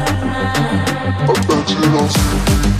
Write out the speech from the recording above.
I bet you don't